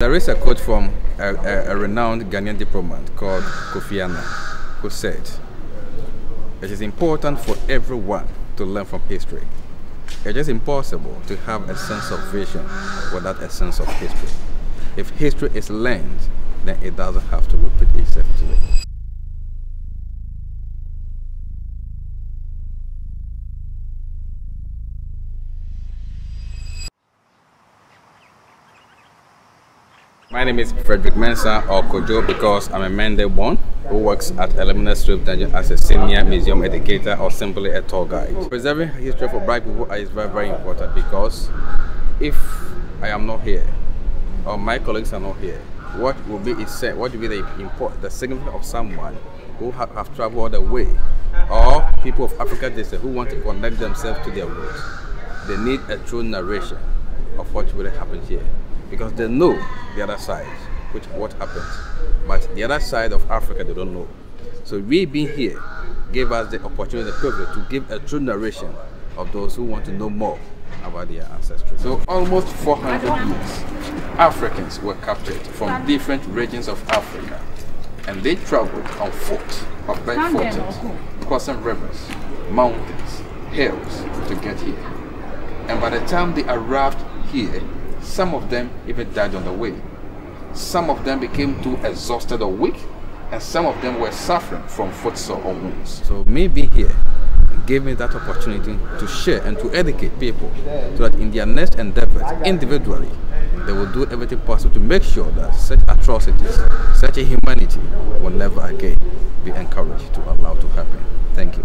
There is a quote from a, a, a renowned Ghanaian diplomat called Kofi Annan who said, It is important for everyone to learn from history. It is impossible to have a sense of vision without a sense of history. If history is learned, then it doesn't have to repeat itself today. My name is Fredrick Mensah or Kojo because I'm a Monday born who works at Elmina Strip Dungeon as a senior museum educator or simply a tour guide. Preserving history for black people is very, very important because if I am not here or my colleagues are not here, what will be said, what will be the import, the significance of someone who have, have traveled all the way or people of Africa who want to connect themselves to their roots. They need a true narration of what really happened here because they know the other side, which what happened. But the other side of Africa, they don't know. So we being here gave us the opportunity, the privilege to give a true narration of those who want to know more about their ancestry. So almost 400 years, Africans were captured from different regions of Africa and they traveled on foot, or barefooted, crossing rivers, mountains, hills to get here. And by the time they arrived here, some of them even died on the way. Some of them became too exhausted or weak, and some of them were suffering from footsore or wounds. So me being here gave me that opportunity to share and to educate people so that in their next endeavors, individually, they will do everything possible to make sure that such atrocities, such a humanity will never again be encouraged to allow to happen. Thank you.